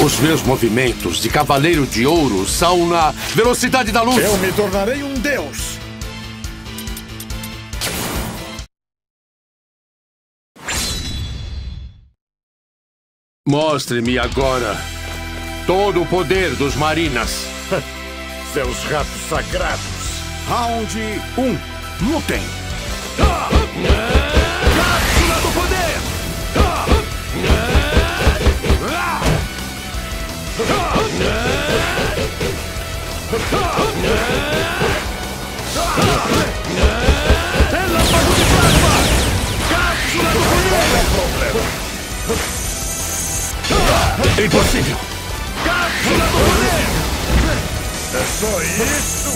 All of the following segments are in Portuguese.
Os meus movimentos de Cavaleiro de Ouro são na velocidade da luz. Eu me tornarei um deus. Mostre-me agora todo o poder dos Marinas. Seus ratos sagrados. Round 1. Um. Lutem. Cápsula Poder! Impossível! Cápsula do poder! É só isso?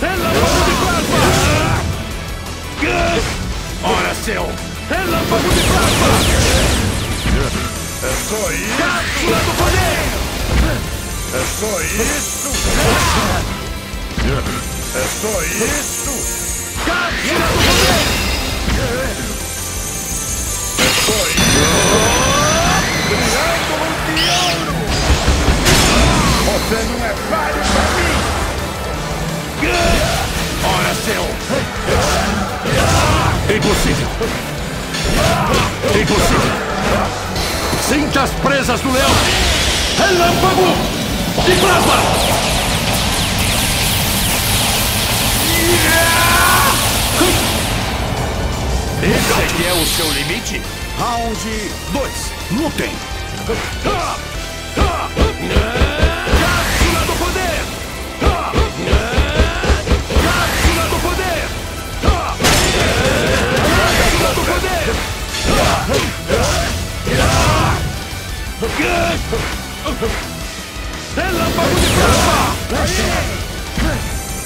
Relâmpago de plasma! Ora, seu! Relâmpago de plasma! É só isso? Cápsula do poder! É só isso? Só isso? Do poder! É só! Você não é páreo pra mim! Ora, seu! Impossível! Impossível! Sinta as presas do leão! Relâmpago de plasma! O seu limite? Round 2. Lutem. Cápsula do poder! Cápsula do poder! Cápsula do poder! Relâmpago de plasma!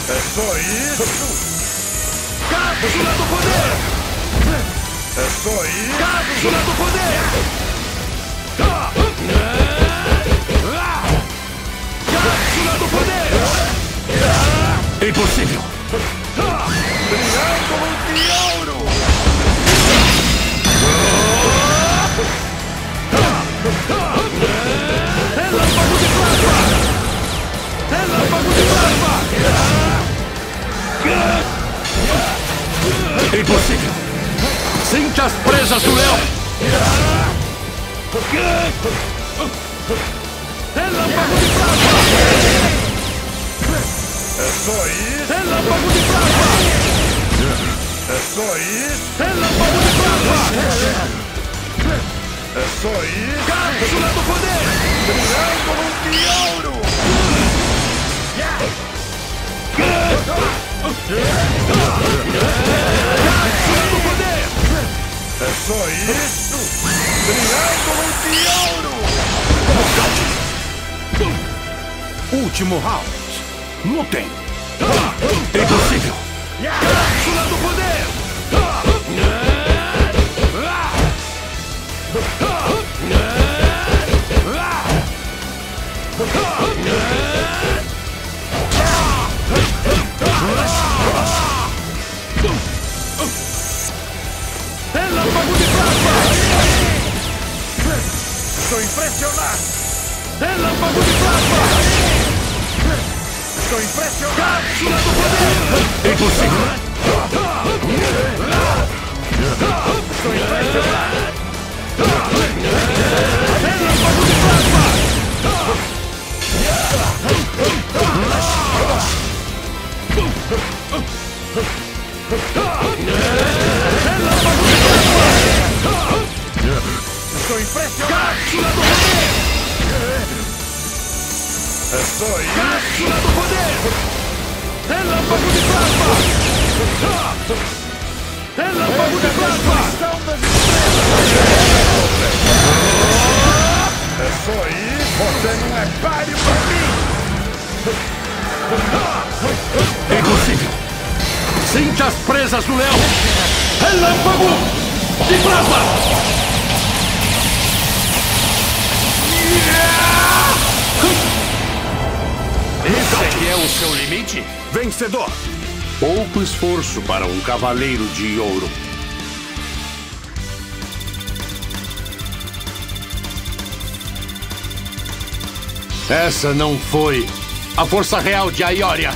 É só isso? Cápsula do poder! É só isso? Cápsula do poder! Cápsula do poder! Impossível! Triângulo de ouro! Relâmpago de plasma! Relâmpago de plasma! Impossível! Sinta as presas do leão! Relâmpago de plasma! É só isso? Relâmpago de plasma! É só isso? Relâmpago de plasma! É só isso? Cápsula do poder! De ouro! Cápsula isso? Triângulo de ouro! Último round. Lutem. Impossível! Cápsula do poder! Estou impressionado! Relâmpago de plasma! Estou impressionado! Cápsula do poder! Impossível! É só isso? Cápsula do poder! Relâmpago de plasma! Relâmpago de plasma! É só isso? Você não é páreo pra mim! Impossível! Sinta as presas do leão! Relâmpago de plasma! Esse é o seu limite? Vencedor! Pouco esforço para um cavaleiro de ouro. Essa não foi a força real de Aioria.